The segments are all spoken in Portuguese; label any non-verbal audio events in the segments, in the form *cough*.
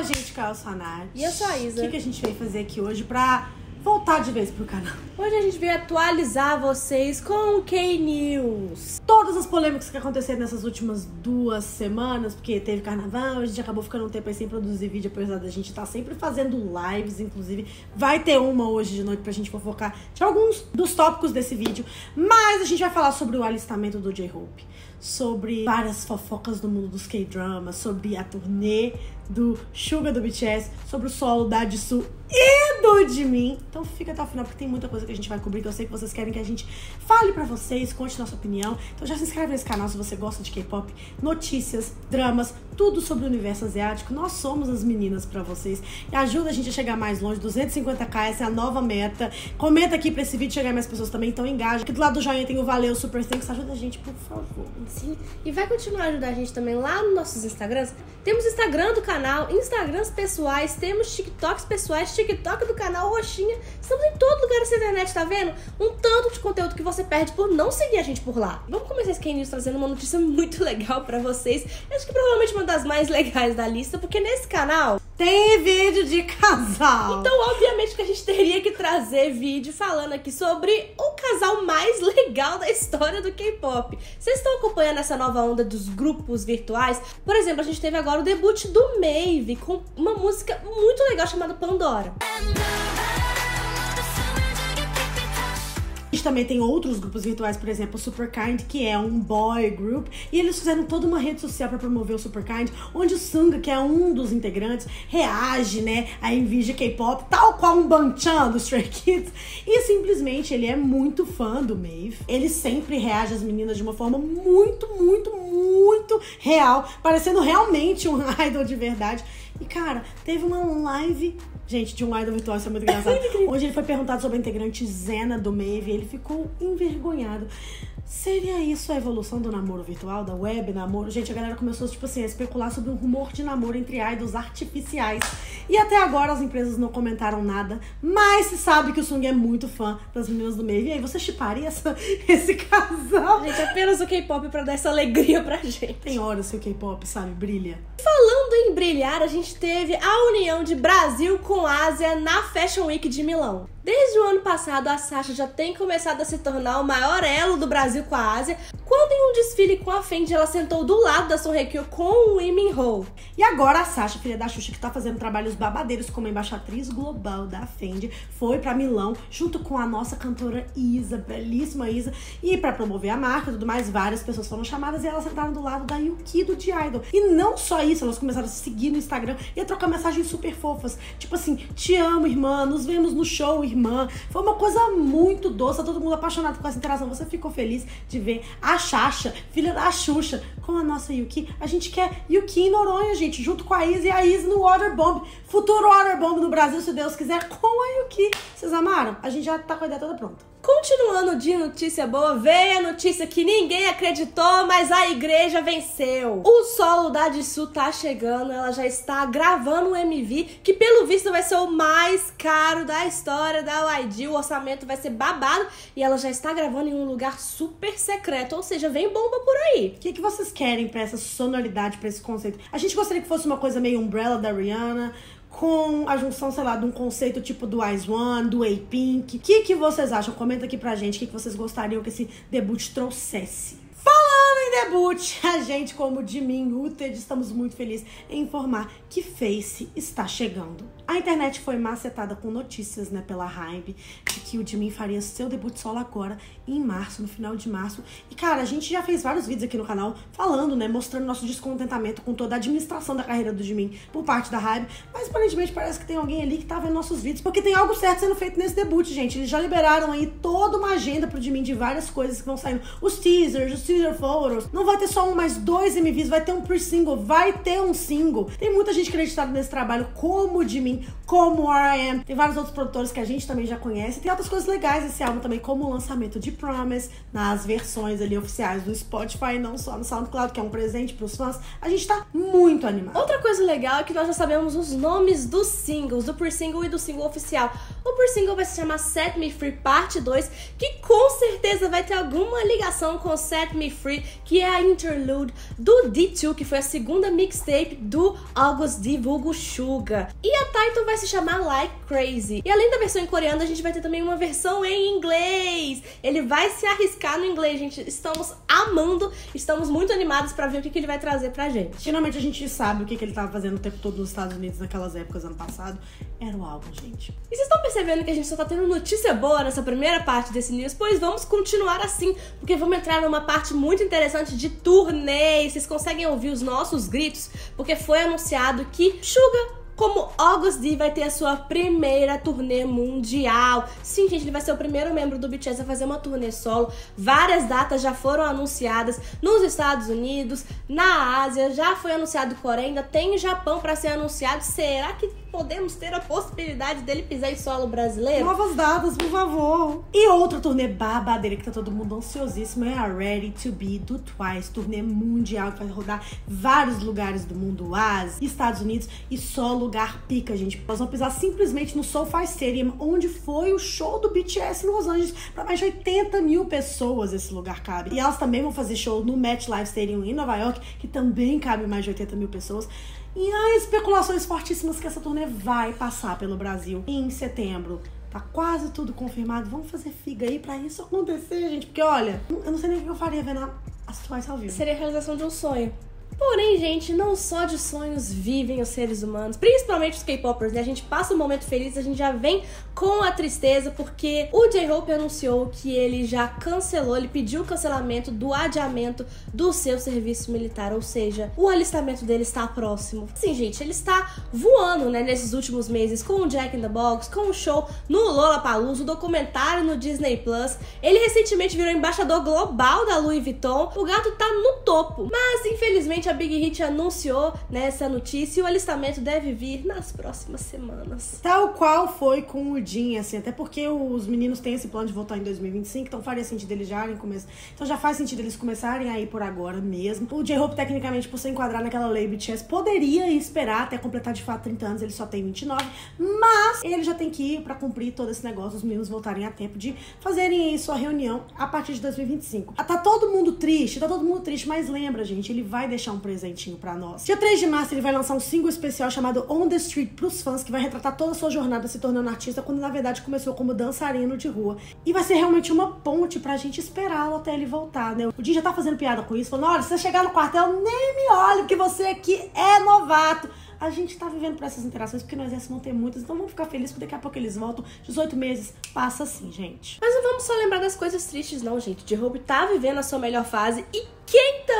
a gente, Carlos Fanati. E eu sou a Isa. O que, que a gente veio fazer aqui hoje pra voltar de vez pro canal? Hoje a gente veio atualizar vocês com o K-News. Todas as polêmicas que aconteceram nessas últimas duas semanas, porque teve carnaval, a gente acabou ficando um tempo aí sem produzir vídeo, apesar da gente estar tá sempre fazendo lives, inclusive. Vai ter uma hoje de noite pra gente fofocar de alguns dos tópicos desse vídeo. Mas a gente vai falar sobre o alistamento do J-Hope sobre várias fofocas do mundo dos K-dramas, sobre a turnê do Suga do BTS, sobre o solo da Jisoo e do Jimin. Então fica até o final porque tem muita coisa que a gente vai cobrir que eu sei que vocês querem que a gente fale para vocês, conte nossa opinião. Então já se inscreve nesse canal se você gosta de K-pop, notícias, dramas, tudo sobre o universo asiático. Nós somos as meninas para vocês e ajuda a gente a chegar mais longe. 250k, essa é a nova meta. Comenta aqui pra esse vídeo chegar mais pessoas também, então engaja. Aqui do lado do joinha tem o Valeu Super Thanks, ajuda a gente, por favor. Sim, e vai continuar a ajudar a gente também lá nos nossos Instagrams. Temos Instagram do canal, Instagrams pessoais, temos TikToks pessoais, TikTok do canal Roxinha. Estamos em todo lugar nessa internet, tá vendo? Um tanto de conteúdo que você perde por não seguir a gente por lá. Vamos começar esse News trazendo uma notícia muito *laughs* legal para vocês. Acho que provavelmente uma das mais legais da lista, porque nesse canal tem vídeo de casal. Então, obviamente que a gente teria que trazer vídeo falando aqui sobre o casal mais legal da história do K-pop. Vocês estão acompanhando essa nova onda dos grupos virtuais? Por exemplo, a gente teve agora o debut do Maeve com uma música muito legal chamada Pandora. A gente também tem outros grupos virtuais, por exemplo, o Superkind, que é um boy group, e eles fizeram toda uma rede social para promover o Superkind, onde o Sunga, que é um dos integrantes, reage, né, a Nvidia K-pop, tal qual um Banchan do Stray Kids, e simplesmente ele é muito fã do Maeve. Ele sempre reage às meninas de uma forma muito, muito, muito real, parecendo realmente um *laughs* idol de verdade. E cara, teve uma live Gente, de um idol virtual, isso é muito engraçado. *laughs* onde ele foi perguntado sobre a integrante Zena do Maeve, ele ficou envergonhado. Seria isso a evolução do namoro virtual, da web namoro? Gente, a galera começou, tipo assim, a especular sobre um rumor de namoro entre idols artificiais. E até agora as empresas não comentaram nada, mas se sabe que o Sung é muito fã das meninas do meio. E aí, você chiparia essa, *laughs* esse casal? Gente, apenas o K-pop pra dar essa alegria pra gente. Tem horas que o K-pop, sabe, brilha. Falando em brilhar, a gente teve a união de Brasil com Ásia na Fashion Week de Milão. Desde o ano passado, a Sasha já tem começado a se tornar o maior elo do Brasil com a Ásia, quando em um desfile com a Fendi ela sentou do lado da Son Hye Kyo com o Lee Ho. E agora a Sasha, filha da Xuxa, que tá fazendo trabalhos babadeiros como embaixatriz global da Fendi, foi para Milão junto com a nossa cantora Isa, belíssima Isa, e para promover a marca e tudo mais, várias pessoas foram chamadas e elas sentaram do lado da Yuki do The Idol. E não só isso, elas começaram a se seguir no Instagram e a trocar mensagens super fofas, tipo assim, te amo, irmã, nos vemos no show, irmã. Foi uma coisa muito doce, todo mundo apaixonado com essa interação. Você ficou feliz de ver a Xaxa, filha da Xuxa, com a nossa Yuki. A gente quer Yuki em Noronha, gente, junto com a Izzy e a Izzy no Waterbomb. Futuro Waterbomb no Brasil, se Deus quiser, com a Yuki. Vocês amaram? A gente já tá com a ideia toda pronta. Continuando de notícia boa, veio a notícia que ninguém acreditou, mas a igreja venceu. O solo da Jisoo tá chegando, ela já está gravando um MV que pelo visto vai ser o mais caro da história da YG. O orçamento vai ser babado e ela já está gravando em um lugar super secreto, ou seja, vem bomba por aí. O que, que vocês querem para essa sonoridade, para esse conceito? A gente gostaria que fosse uma coisa meio Umbrella da Rihanna, com a junção, sei lá, de um conceito tipo do Eyes One, do A-Pink. O que, que vocês acham? Comenta aqui pra gente o que, que vocês gostariam que esse debut trouxesse. Falando em debut, *laughs* a gente, como Jimin Uted, estamos muito felizes em informar que Face está chegando. A internet foi macetada com notícias, né, pela Hype, de que o Jimin faria seu debut solo agora, em março, no final de março. E, cara, a gente já fez vários vídeos aqui no canal falando, né, mostrando nosso descontentamento com toda a administração da carreira do Jimin por parte da Hype. Mas, aparentemente, parece que tem alguém ali que tá vendo nossos vídeos, porque tem algo certo sendo feito nesse debut, gente. Eles já liberaram aí toda uma agenda pro Jimin de várias coisas que vão saindo. Os teasers, os teaser photos. Não vai ter só um, mas dois MVs, vai ter um pre-single, vai ter um single. Tem muita gente acreditada nesse trabalho, como o Jimin Como R.M. Tem vários outros produtores que a gente também já conhece. Tem outras coisas legais desse álbum também, como o lançamento de Promise nas versões ali oficiais do Spotify, não só no SoundCloud, que é um presente pros fãs. A gente tá muito animado. Outra coisa legal é que nós já sabemos os nomes dos singles, do per single e do single oficial. O per single vai se chamar Set Me Free Parte 2, que com certeza vai ter alguma ligação com Set Me Free, que é a interlude do D2, que foi a segunda mixtape do August D. Vulgo Suga. E a title vai se chamar Like Crazy. E além da versão em coreano, a gente vai ter também uma versão em inglês. Ele vai se arriscar no inglês, gente. Estamos amando, estamos muito animados para ver o que, que ele vai trazer pra gente. Finalmente a gente sabe o que, que ele tava fazendo o tempo todo nos Estados Unidos naquelas épocas ano passado. Era o álbum, gente. E vocês estão percebendo que a gente só tá tendo notícia boa nessa primeira parte desse news? Pois vamos continuar assim, porque vamos entrar numa parte muito interessante de turnê. Vocês conseguem ouvir os nossos gritos, porque foi anunciado que Suga como August D vai ter a sua primeira turnê mundial. Sim, gente, ele vai ser o primeiro membro do BTS a fazer uma turnê solo. Várias datas já foram anunciadas nos Estados Unidos, na Ásia, já foi anunciado Coreia, ainda tem Japão para ser anunciado. Será que podemos ter a possibilidade dele pisar em solo brasileiro? Novas datas, por favor. E outra turnê babadeira que tá todo mundo ansiosíssimo é a Ready to Be do Twice, turnê mundial que vai rodar vários lugares do mundo, Ásia, Estados Unidos e só lugar pica, gente. Nós vamos pisar simplesmente no SoFi Stadium, onde foi o show do BTS em Los Angeles, para mais de 80 mil pessoas esse lugar cabe. E elas também vão fazer show no MetLife Stadium em Nova York, que também cabe mais de 80 mil pessoas. E há especulações fortíssimas que essa turnê vai passar pelo Brasil em setembro. Tá quase tudo confirmado. Vamos fazer figa aí pra isso acontecer, gente. Porque olha, eu não sei nem o que eu faria vendo as Twice ao vivo. Seria a realização de um sonho. Porém, gente, não só de sonhos vivem os seres humanos, principalmente os K-popers, né? A gente passa um momento feliz, a gente já vem com a tristeza, porque o J-Hope anunciou que ele já cancelou, ele pediu o cancelamento do adiamento do seu serviço militar, ou seja, o alistamento dele está próximo. Sim, gente, ele está voando, né, nesses últimos meses com o Jack in the Box, com o show no Lollapalooza, o documentário no Disney Plus. Ele recentemente virou embaixador global da Louis Vuitton. O gato tá no topo, mas infelizmente a Big Hit anunciou né, notícia e o alistamento deve vir nas próximas semanas. Tal qual foi com o Jin, assim, até porque os meninos têm esse plano de voltar em 2025, então faria sentido eles já começar. Então já faz sentido eles começarem a ir por agora mesmo. O J-Hope, tecnicamente, por se enquadrar naquela lei BTS, poderia esperar até completar de fato 30 anos, ele só tem 29, mas ele já tem que ir para cumprir todo esse negócio, os meninos voltarem a tempo de fazerem sua reunião a partir de 2025. Tá todo mundo triste, tá todo mundo triste, mas lembra, gente, ele vai deixar um presentinho para nós. Dia 3 de março ele vai lançar um single especial chamado On the Street pros fãs, que vai retratar toda a sua jornada se tornando artista, quando na verdade começou como dançarino de rua. E vai ser realmente uma ponte pra gente esperá-lo até ele voltar, né? O Jin já tá fazendo piada com isso, falando: olha, se você chegar no quartel, nem me olhe, porque você aqui é novato a gente tá vivendo por essas interações porque no exército vão ter muitas, então vamos ficar felizes porque daqui a pouco eles voltam. 18 meses passa assim, gente. Mas não vamos só lembrar das coisas tristes, não, gente. J-Hope tá vivendo a sua melhor fase e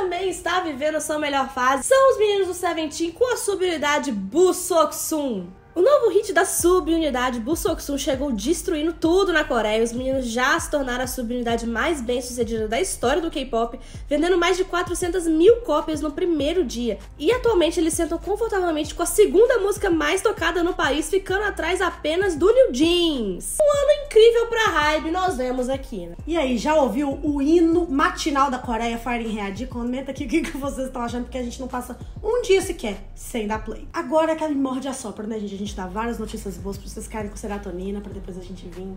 também está vivendo sua melhor fase são os meninos do Seventeen com a subunidade Busoksum. O novo hit da subunidade Busoksun chegou destruindo tudo na Coreia. Os meninos já se tornaram a subunidade mais bem sucedida da história do K-pop, vendendo mais de 400 mil cópias no primeiro dia. E atualmente eles sentam confortavelmente com a segunda música mais tocada no país, ficando atrás apenas do New Jeans. Um ano incrível pra hype, nós vemos aqui, né? E aí, já ouviu o hino matinal da Coreia, Firing Head? Comenta aqui o que, que vocês estão achando, porque a gente não passa um dia sequer sem dar play. Agora é aquela morde a sopra, né, gente? gente dá várias notícias boas pra vocês ficarem com serotonina, pra depois a gente vir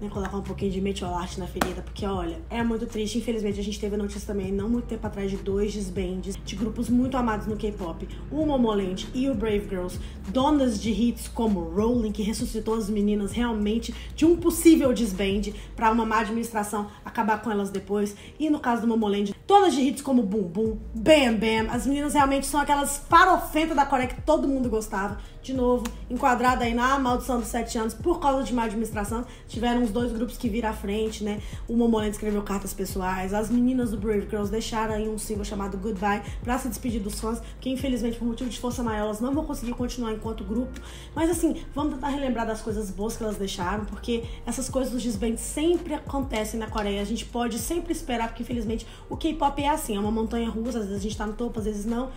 né, colocar um pouquinho de metiolate na ferida, porque olha, é muito triste. Infelizmente, a gente teve a notícia também, não muito tempo atrás, de dois desbandes de grupos muito amados no K-pop: o Momoland e o Brave Girls, donas de hits como Rolling, que ressuscitou as meninas realmente de um possível desband para uma má administração acabar com elas depois. E no caso do Momoland, donas de hits como Boom Boom, Bam Bam, as meninas realmente são aquelas farofentas da Coreia que todo mundo gostava. De novo, enquadrada aí na maldição dos sete anos por causa de má administração. Tiveram os dois grupos que viram à frente, né? O Momoland escreveu cartas pessoais. As meninas do Brave Girls deixaram aí um single chamado Goodbye pra se despedir dos fãs, que infelizmente, por motivo de força maior, elas não vão conseguir continuar enquanto grupo. Mas assim, vamos tentar relembrar das coisas boas que elas deixaram, porque essas coisas dos desbands sempre acontecem na Coreia. A gente pode sempre esperar, porque infelizmente o K-pop é assim, é uma montanha russa, às vezes a gente tá no topo, às vezes não.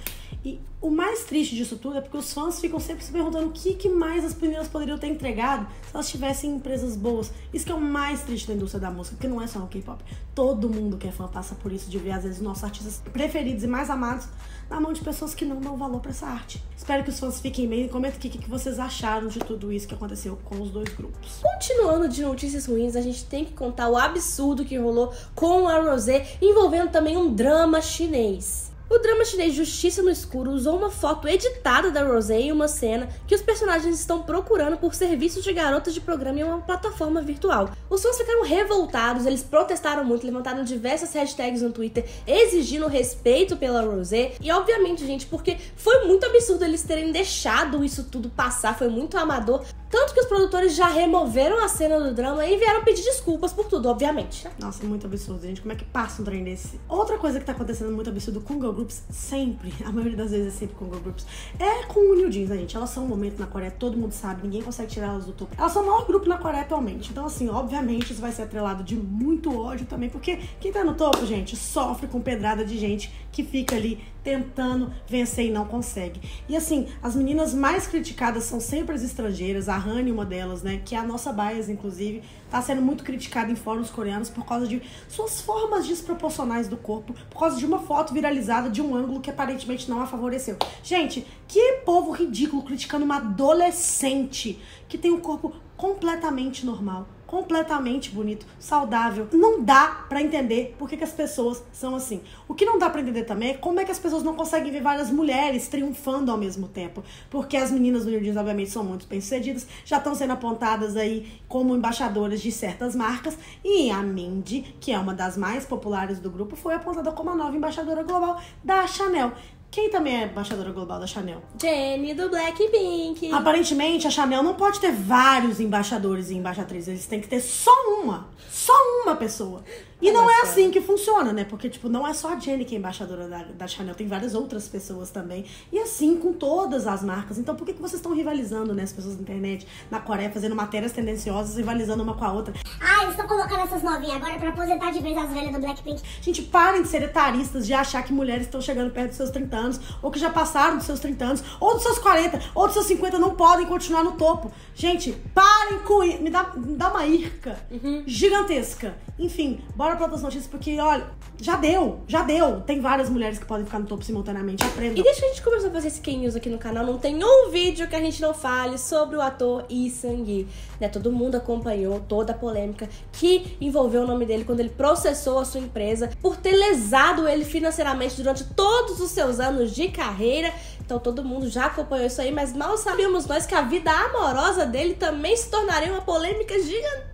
E o mais triste disso tudo é porque os fãs ficam sempre se perguntando o que, que mais as meninas poderiam ter entregado se elas tivessem empresas boas. Isso que é o mais triste da indústria da música, porque não é só o K-pop. Todo mundo que é fã passa por isso de ver, às vezes, nossos artistas preferidos e mais amados na mão de pessoas que não dão valor para essa arte. Espero que os fãs fiquem bem e comentem o que, que vocês acharam de tudo isso que aconteceu com os dois grupos. Continuando de notícias ruins, a gente tem que contar o absurdo que rolou com a Rosé, envolvendo também um drama chinês. O drama chinês Justiça no Escuro usou uma foto editada da Rosé em uma cena que os personagens estão procurando por serviços de garotas de programa em uma plataforma virtual. Os fãs ficaram revoltados, eles protestaram muito, levantaram diversas hashtags no Twitter exigindo respeito pela Rosé. E obviamente, gente, porque foi muito absurdo eles terem deixado isso tudo passar, foi muito amador. Tanto que os produtores já removeram a cena do drama e vieram pedir desculpas por tudo, obviamente. Nossa, muito absurdo, gente. Como é que passa um trem desse? Outra coisa que tá acontecendo muito absurdo com girl groups, sempre, *laughs* a maioria das vezes é sempre com girl groups, é com o New Jeans, né, gente? Elas são um momento na Coreia, todo mundo sabe, ninguém consegue tirar elas do topo. Elas são o maior grupo na Coreia atualmente. Então, assim, obviamente isso vai ser atrelado de muito ódio também, porque quem tá no topo, gente, sofre com pedrada de gente que fica ali tentando vencer e não consegue. E assim, as meninas mais criticadas são sempre as estrangeiras, a Hani, uma delas, né, que é a nossa bias, inclusive, tá sendo muito criticada em fóruns coreanos por causa de suas formas desproporcionais do corpo, por causa de uma foto viralizada de um ângulo que aparentemente não a favoreceu. Gente, que povo ridículo criticando uma adolescente que tem um corpo completamente normal completamente bonito, saudável. Não dá para entender por que, que, as pessoas são assim. O que não dá para entender também é como é que as pessoas não conseguem ver várias mulheres triunfando ao mesmo tempo. Porque as meninas do New Jeans, obviamente, são muito bem-sucedidas, já estão sendo apontadas aí como embaixadoras de certas marcas. E a Mindy, que é uma das mais populares do grupo, foi apontada como a nova embaixadora global da Chanel. Quem também é embaixadora global da Chanel? Jenny do Blackpink. Aparentemente, a Chanel não pode ter vários embaixadores e embaixatrizes. Eles têm que ter só uma. Só uma pessoa. E não é assim que funciona, né? Porque, tipo, não é só a Jenny que é embaixadora da, da Chanel, tem várias outras pessoas também. E assim com todas as marcas. Então, por que, que vocês estão rivalizando, né? As pessoas na internet, na Coreia, fazendo matérias tendenciosas, rivalizando uma com a outra? Ah, eles estão colocando essas novinhas agora pra aposentar de vez as velhas do Blackpink. Gente, parem de ser etaristas, de achar que mulheres estão chegando perto dos seus 30 anos, ou que já passaram dos seus 30 anos, ou dos seus 40, ou dos seus 50, não podem continuar no topo. Gente, parem com isso. Me dá, me dá uma irca Uhum. gigantesca. Enfim, bora pra outras notícias, porque, olha, já deu, já deu. Tem várias mulheres que podem ficar no topo simultaneamente. Aprendam. E que a gente começou a fazer esse K-News aqui no canal, não tem um vídeo que a gente não fale sobre o ator Lee Sang-gi. Né? Todo mundo acompanhou toda a polêmica que envolveu o nome dele quando ele processou a sua empresa por ter lesado ele financeiramente durante todos os seus anos de carreira. Então todo mundo já acompanhou isso aí, mas mal sabíamos nós que a vida amorosa dele também se tornaria uma polêmica gigantesca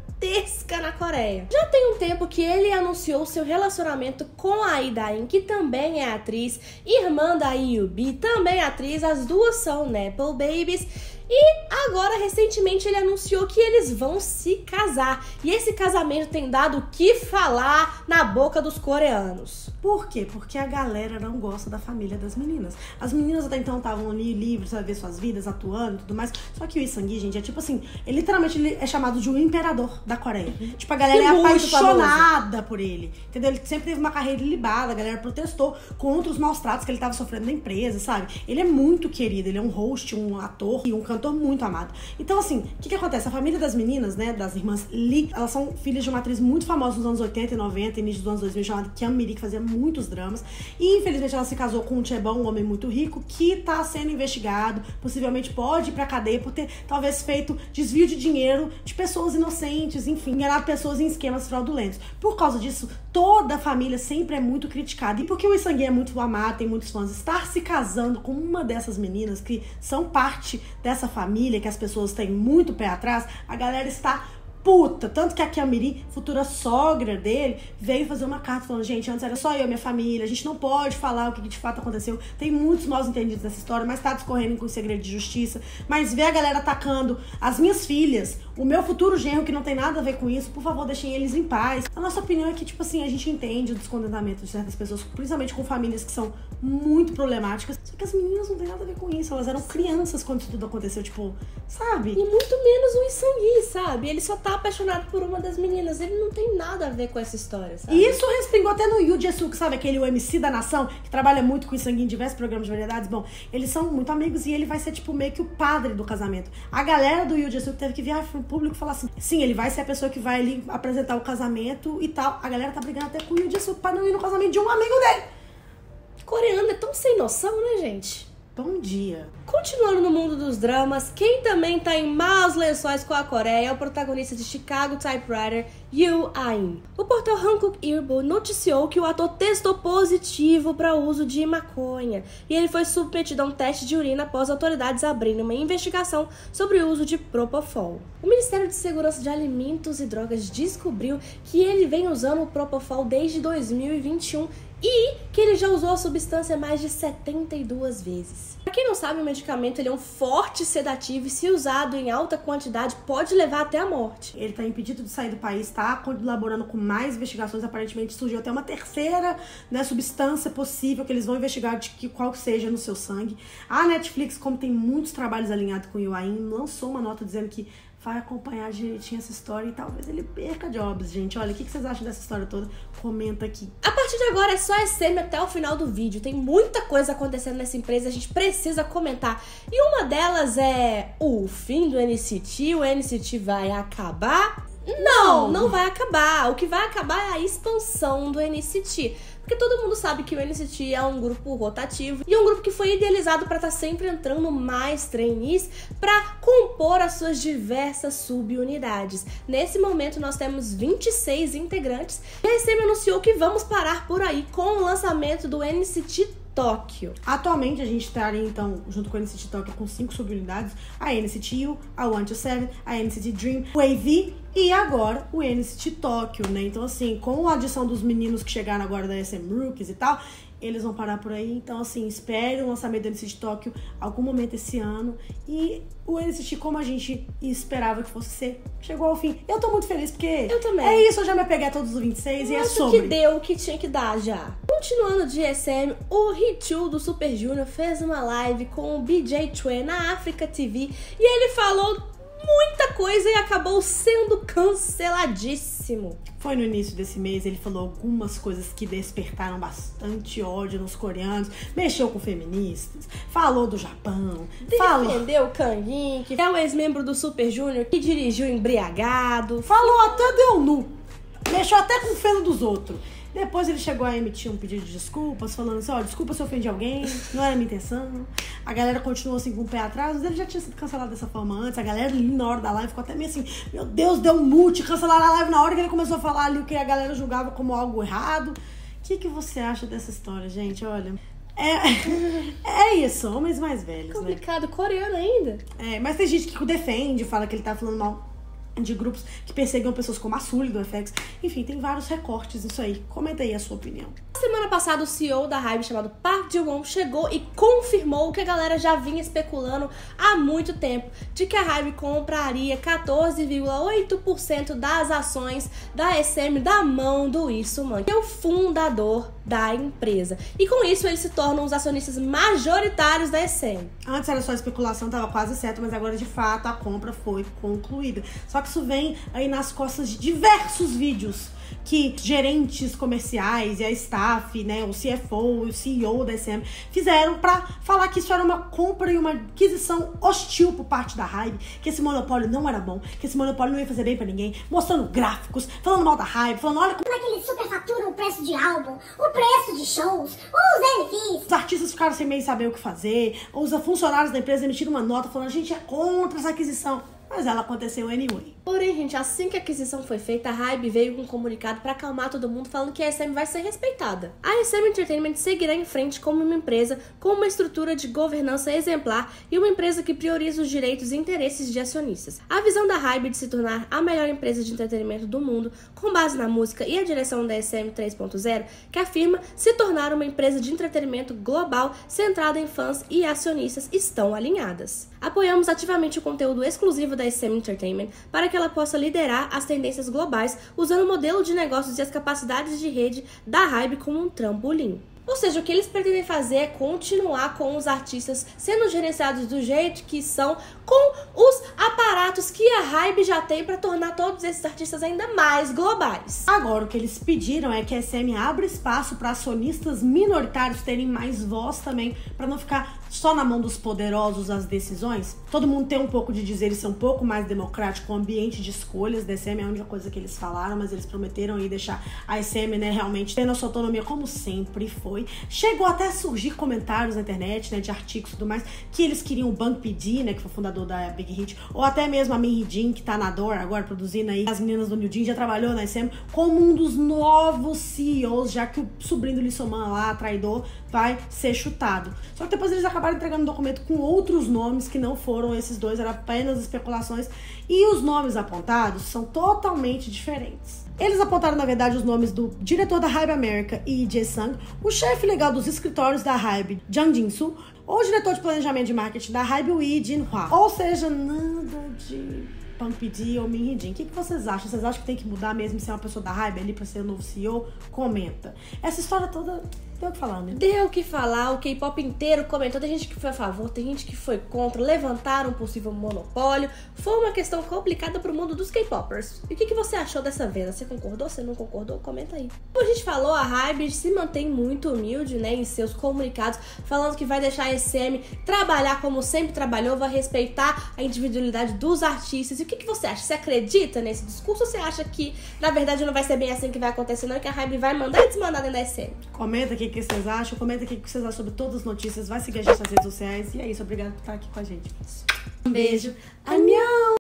na Coreia. Já tem um tempo que ele anunciou seu relacionamento com a Idain, que também é atriz, irmã da Yubi, também atriz, as duas são Nepo Babies. E agora, recentemente, ele anunciou que eles vão se casar. E esse casamento tem dado o que falar na boca dos coreanos. Por quê? Porque a galera não gosta da família das meninas. As meninas até então estavam ali livres, a ver suas vidas, atuando e tudo mais. Só que o Isangui, gente, é tipo assim, ele literalmente ele é chamado de um imperador da Coreia. Tipo, a galera é apaixonada por ele. Entendeu? Ele sempre teve uma carreira ilibada, a galera protestou contra os maus tratos que ele tava sofrendo na empresa, sabe? Ele é muito querido, ele é um host, um ator e um cantor muito amado. Então, assim, o que que acontece? A família das meninas, né, das irmãs Lee, elas são filhas de uma atriz muito famosa nos anos 80 e 90, início dos anos 2000, chamada Kim Miri, que fazia muitos dramas. E, infelizmente, ela se casou com um Chebon, um homem muito rico, que tá sendo investigado, possivelmente pode ir pra cadeia por ter, talvez, feito desvio de dinheiro de pessoas inocentes, enfim, enganar pessoas em esquemas fraudulentos. Por causa disso, toda a família sempre é muito criticada. E porque o Isangui é muito amado, tem muitos fãs, estar se casando com uma dessas meninas que são parte dessa família, que as pessoas têm muito pé atrás, a galera está puta. Tanto que a Kiamiri, futura sogra dele, veio fazer uma carta falando: gente, antes era só eu e minha família, a gente não pode falar o que de fato aconteceu. Tem muitos mal entendidos nessa história, mas tá discorrendo com segredo de justiça. Mas ver a galera atacando as minhas filhas, o meu futuro genro, que não tem nada a ver com isso, por favor, deixem eles em paz. A nossa opinião é que, tipo assim, a gente entende o descontentamento de certas pessoas, principalmente com famílias que são muito problemáticas. Só que as meninas não têm nada a ver com isso. Elas eram crianças quando isso tudo aconteceu, tipo, sabe? E muito menos o Isangui, sabe? Ele só tá apaixonado por uma das meninas. Ele não tem nada a ver com essa história, sabe? E isso respingou até no Yu Jesuke, sabe? Aquele o MC da nação, que trabalha muito com isso em diversos programas de variedades. Bom, eles são muito amigos e ele vai ser, tipo, meio que o padre do casamento. A galera do Yu Jesuke teve que virar pro público e falar assim: sim, ele vai ser a pessoa que vai ali apresentar o casamento e tal. A galera tá brigando até com o Yu Jesuke pra não ir no casamento de um amigo dele. Coreano é tão sem noção, né, gente? Bom dia. Continuando no mundo dos dramas, quem também tá em maus lençóis com a Coreia é o protagonista de Chicago Typewriter, Yoo A-in. O portal Hankook Ilbo noticiou que o ator testou positivo para o uso de maconha e ele foi submetido a um teste de urina após autoridades abrirem uma investigação sobre o uso de Propofol. O Ministério de Segurança de Alimentos e Drogas descobriu que ele vem usando o Propofol desde 2021 e que ele já usou a substância mais de 72 vezes. Para quem não sabe, o medicamento ele é um forte sedativo e se usado em alta quantidade pode levar até a morte. Ele está impedido de sair do país, está colaborando com mais investigações, aparentemente surgiu até uma terceira né, substância possível que eles vão investigar de que qual seja no seu sangue. A Netflix, como tem muitos trabalhos alinhados com o Yuain, lançou uma nota dizendo que vai acompanhar direitinho essa história e talvez ele perca jobs, gente. Olha, o que vocês acham dessa história toda? Comenta aqui. A partir de agora é só SM até o final do vídeo. Tem muita coisa acontecendo nessa empresa, a gente precisa comentar. E uma delas é o fim do NCT, o NCT vai acabar? Não, não vai acabar. O que vai acabar é a expansão do NCT. Porque todo mundo sabe que o NCT é um grupo rotativo e um grupo que foi idealizado para estar tá sempre entrando mais trainees para compor as suas diversas subunidades. Nesse momento nós temos 26 integrantes e a SM anunciou que vamos parar por aí com o lançamento do NCT Tóquio. Atualmente a gente estaria então, junto com a NCT Tóquio, com cinco subunidades: a NCT U, a One to Seven, a NCT Dream, o AV e agora o NCT Tóquio, né? Então, assim, com a adição dos meninos que chegaram agora da SM Rookies e tal, eles vão parar por aí. Então, assim, espere o lançamento do NCT Tóquio algum momento esse ano. E o NCT, como a gente esperava que fosse ser, chegou ao fim. Eu tô muito feliz porque. Eu também. É isso, eu já me peguei a todos os 26 eu e é sobre. que deu o que tinha que dar já. Continuando de SM, o Hichu do Super Junior fez uma live com o BJ Chue na Africa TV e ele falou muita coisa e acabou sendo canceladíssimo. Foi no início desse mês, ele falou algumas coisas que despertaram bastante ódio nos coreanos, mexeu com feministas, falou do Japão, falou. Defendeu o Kangin, que é o ex-membro do Super Junior, que dirigiu embriagado. Falou até deu nu. Mexeu até com o feno dos outros. Depois ele chegou a emitir um pedido de desculpas, falando assim, ó, oh, desculpa se eu ofendi alguém, não era minha intenção. A galera continuou assim com o pé atrás, mas ele já tinha sido cancelado dessa forma antes. A galera ali na hora da live ficou até meio assim, meu Deus, deu um mute, cancelaram a live na hora que ele começou a falar ali o que a galera julgava como algo errado. O que, que você acha dessa história, gente? Olha. É, *laughs* é isso, homens mais velhos. Né? Complicado, né? coreano ainda. É, mas tem gente que o defende, fala que ele tá falando mal de grupos que perseguiam pessoas como a Sully do FX. Enfim, tem vários recortes disso aí. Comenta aí a sua opinião. Semana passada, o CEO da Hybe, chamado Park Ji-won, chegou e confirmou o que a galera já vinha especulando há muito tempo, de que a Hybe compraria 14,8% das ações da SM da mão do Isuman, que é o fundador da empresa. E com isso, eles se tornam os acionistas majoritários da SM. Antes era só especulação, tava quase certo, mas agora de fato a compra foi concluída. Só que isso vem aí nas costas de diversos vídeos que gerentes comerciais e a staff, né, o CFO, o CEO da SM fizeram para falar que isso era uma compra e uma aquisição hostil por parte da Hybe, que esse monopólio não era bom, que esse monopólio não ia fazer bem para ninguém, mostrando gráficos, falando mal da Hybe, falando olha como é que eles superfaturam o preço de álbum, o preço de shows, os NFs. Os artistas ficaram sem meio saber o que fazer, os funcionários da empresa emitiram uma nota falando a gente é contra essa aquisição. Mas ela aconteceu anyway. Porém, gente, assim que a aquisição foi feita, a Hybe veio com um comunicado para acalmar todo mundo, falando que a SM vai ser respeitada. A SM Entertainment seguirá em frente como uma empresa com uma estrutura de governança exemplar e uma empresa que prioriza os direitos e interesses de acionistas. A visão da Hybe de se tornar a melhor empresa de entretenimento do mundo, com base na música e a direção da SM 3.0, que afirma se tornar uma empresa de entretenimento global centrada em fãs e acionistas, estão alinhadas. Apoiamos ativamente o conteúdo exclusivo da SM Entertainment para que ela possa liderar as tendências globais usando o modelo de negócios e as capacidades de rede da Hybe como um trampolim. Ou seja, o que eles pretendem fazer é continuar com os artistas sendo gerenciados do jeito que são, com os aparatos que a Hybe já tem para tornar todos esses artistas ainda mais globais. Agora, o que eles pediram é que a SM abra espaço para acionistas minoritários terem mais voz também, para não ficar só na mão dos poderosos as decisões. Todo mundo tem um pouco de dizer ser um pouco mais democrático, o ambiente de escolhas da SM é a única coisa que eles falaram, mas eles prometeram aí deixar a SM, né, realmente tendo a sua autonomia como sempre foi. Chegou até a surgir comentários na internet, né, de artigos e tudo mais, que eles queriam o Bank PD, né, que foi fundador da Big Hit, ou até mesmo a Minhee Jin, que tá na Dor agora produzindo aí, as meninas do New Jean já trabalhou na SM, como um dos novos CEOs, já que o sobrinho do Lissoman lá, traidor, vai ser chutado. Só que depois eles acabaram entregando um documento com outros nomes que não foram esses dois, eram apenas especulações, e os nomes apontados são totalmente diferentes. Eles apontaram, na verdade, os nomes do diretor da Hybe America, Yi Jae-sung, o chefe legal dos escritórios da Hybe, Jang Jin-soo, ou o diretor de planejamento de marketing da Hybe, Yi Jin-hwa. Ou seja, nada de Punk PD ou Min Hee-jin. O que, que vocês acham? Vocês acham que tem que mudar mesmo ser uma pessoa da Hybe ali pra ser o novo CEO? Comenta. Essa história toda deu o que falar, né? Deu o que falar, o K-pop inteiro comentou. Tem gente que foi a favor, tem gente que foi contra, levantaram um possível monopólio. Foi uma questão complicada pro mundo dos K-popers. E o que, que você achou dessa venda? Você concordou? Você não concordou? Comenta aí. Como a gente falou, a Hybe se mantém muito humilde, né, em seus comunicados, falando que vai deixar a SM trabalhar como sempre trabalhou, vai respeitar a individualidade dos artistas. E o que, que você acha? Você acredita nesse discurso ou você acha que, na verdade, não vai ser bem assim que vai acontecer, não? E que a Hybe vai mandar e desmandar dentro da SM? Comenta aqui o que vocês acham, comenta aqui o que vocês acham sobre todas as notícias, vai seguir a gente nas redes sociais. E é isso, obrigada por estar aqui com a gente. Um beijo. Anhão!